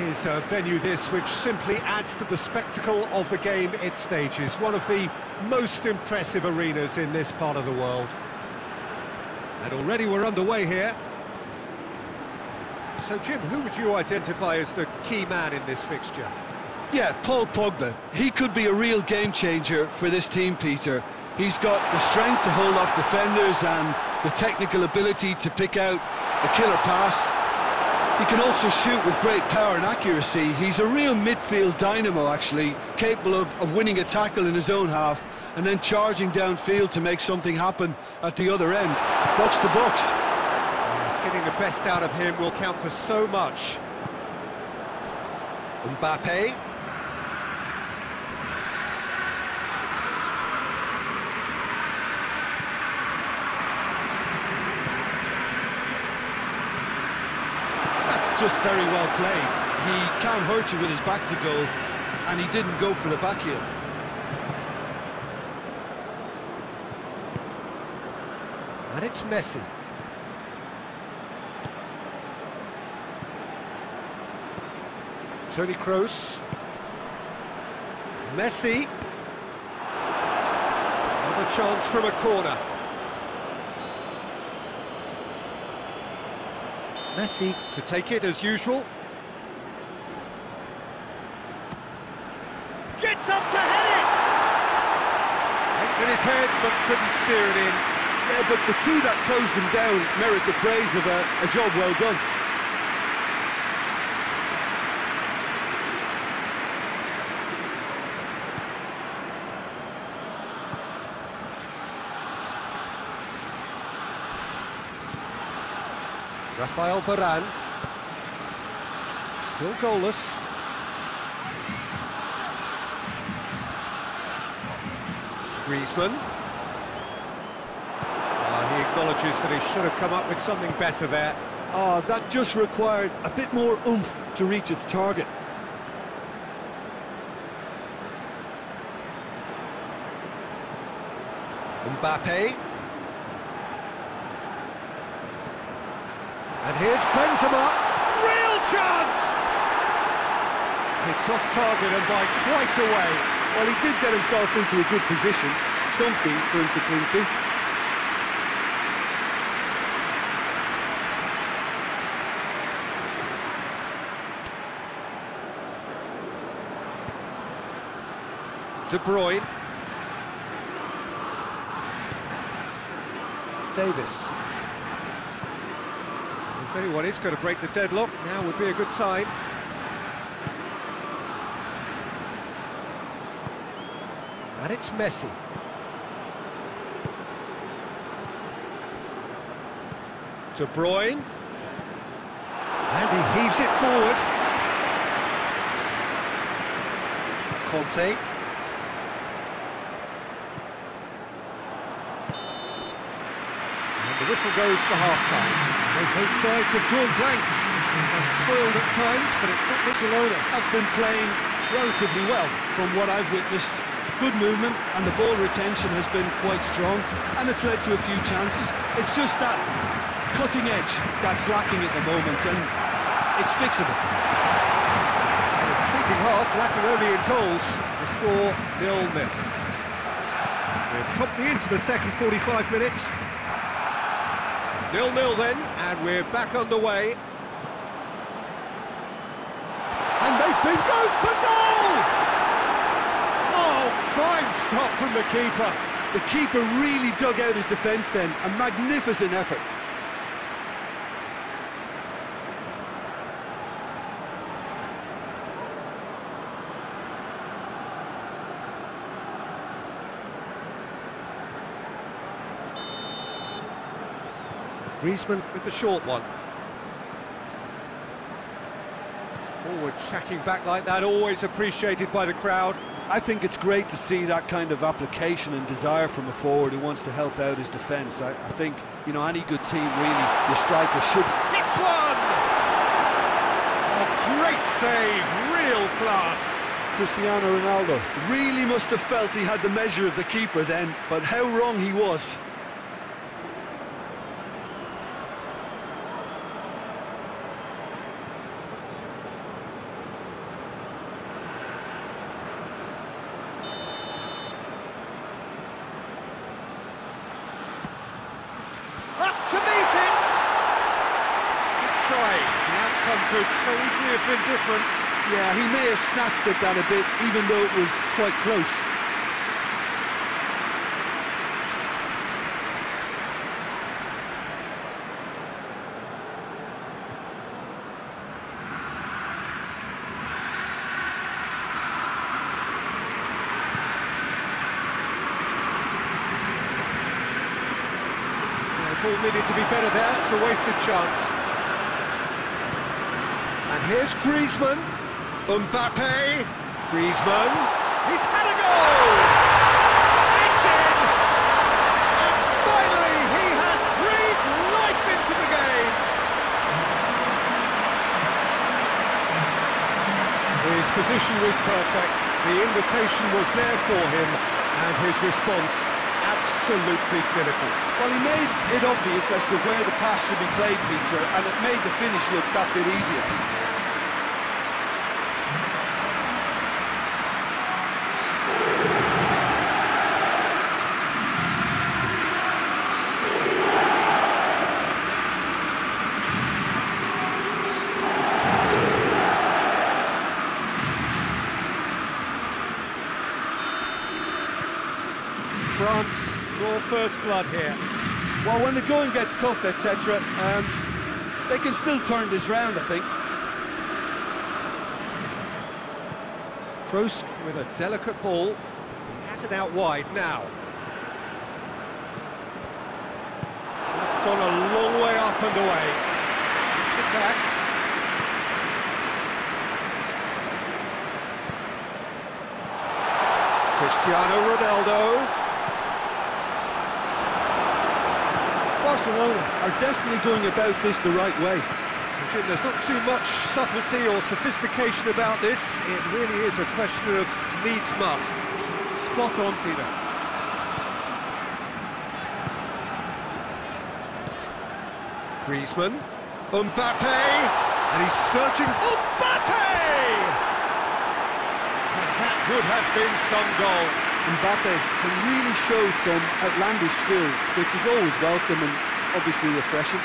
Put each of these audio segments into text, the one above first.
Is a uh, venue this which simply adds to the spectacle of the game it stages. One of the most impressive arenas in this part of the world. And already we're underway here. So, Jim, who would you identify as the key man in this fixture? Yeah, Paul Pogba. He could be a real game changer for this team, Peter. He's got the strength to hold off defenders and the technical ability to pick out a killer pass he can also shoot with great power and accuracy. He's a real midfield dynamo, actually, capable of, of winning a tackle in his own half and then charging downfield to make something happen at the other end. Box to box. Yes, getting the best out of him will count for so much. Mbappe. Just very well played. He can't hurt you with his back to goal, and he didn't go for the back heel. And it's Messi. Tony Kroos. Messi. Another chance from a corner. Messi to take it as usual. Gets up to head it! Went with his head, but couldn't steer it in. Yeah, but the two that closed him down merit the praise of a, a job well done. Rafael Varane. Still goalless. Griezmann. Oh, he acknowledges that he should have come up with something better there. Oh, that just required a bit more oomph to reach its target. Mbappe. And here's Benzema, real chance! It's off target and by quite a way. Well, he did get himself into a good position, something for him to cling to. De Bruyne. Davies. If anyone is going to break the deadlock, now would be a good time. And it's Messi. De Bruyne. And he heaves it forward. Kanté. And the whistle goes for half-time. Both sides have drawn blanks and toiled at times, but it's not Barcelona. Have been playing relatively well from what I've witnessed. Good movement and the ball retention has been quite strong and it's led to a few chances. It's just that cutting edge that's lacking at the moment and it's fixable. A intriguing half, lacking only in goals. The score nil-nil. We're promptly into the second 45 minutes. Nil-nil then, and we're back underway. And been goes for goal! Oh, fine stop from the keeper. The keeper really dug out his defence then, a magnificent effort. Griezmann with the short one. Forward checking back like that, always appreciated by the crowd. I think it's great to see that kind of application and desire from a forward who wants to help out his defence. I, I, think, you know, any good team, really, your striker should... Hits one! A great save, real class. Cristiano Ronaldo really must have felt he had the measure of the keeper then, but how wrong he was. Could so easily have been different. Yeah, he may have snatched at that a bit, even though it was quite close. ball needed to be better there, it's a wasted chance. And here's Griezmann. Mbappe. Griezmann. He's had a goal! It's in! And finally he has breathed life into the game! His position was perfect, the invitation was there for him, and his response absolutely clinical. Well, he made it obvious as to where the pass should be played, Peter, and it made the finish look that bit easier. France draw first blood here. Well, when the going gets tough, etc., um, they can still turn this round, I think. Kroos with a delicate ball. He has it out wide now. That's gone a long way up and away. Gets it back. Cristiano Ronaldo. Barcelona are definitely going about this the right way. There's not too much subtlety or sophistication about this. It really is a question of needs must. Spot on, Peter. Griezmann. Mbappe! And he's searching... Mbappe! And that would have been some goal. Mbappe can really show some outlandish skills, which is always welcome and obviously refreshing.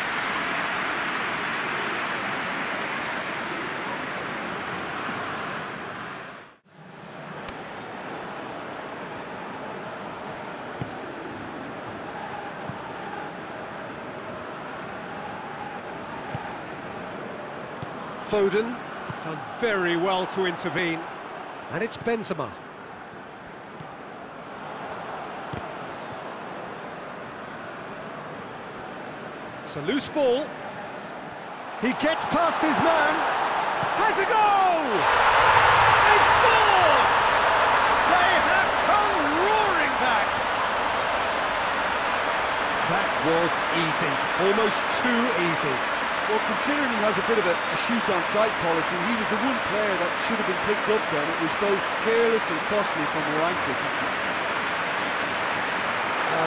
Foden. Done very well to intervene. And it's Benzema It's a loose ball. He gets past his man. Has a goal! They've scored! They have come roaring back. That was easy. Almost too easy. Well, considering he has a bit of a, a shoot-on-sight policy, he was the one player that should have been picked up then. It was both careless and costly from the right City.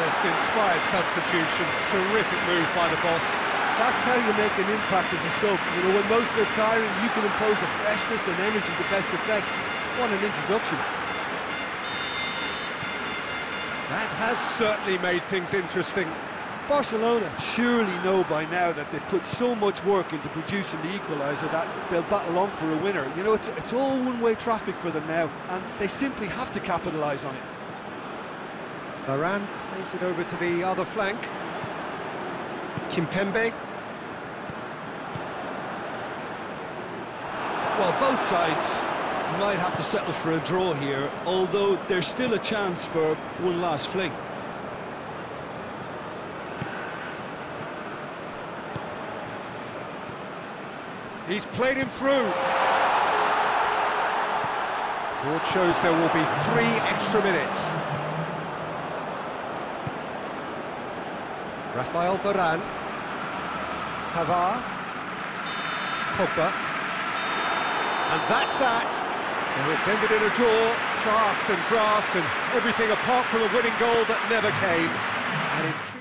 Inspired substitution. Terrific move by the boss. That's how you make an impact as a sub. You know, when most are tiring, you can impose a freshness and energy to best effect. What an introduction. That has certainly made things interesting. Barcelona surely know by now that they've put so much work into producing the equaliser that they'll battle on for a winner. You know, it's, it's all one-way traffic for them now, and they simply have to capitalise on it. Varane plays it over to the other flank. Kimpembe. Well, both sides might have to settle for a draw here, although there's still a chance for one last fling. He's played him through. Board shows there will be three extra minutes. Rafael Varane. Pavard. Pogba. And that's that. So it's ended in a draw, craft and graft and everything apart from a winning goal that never came.